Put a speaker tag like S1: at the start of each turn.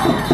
S1: 痛。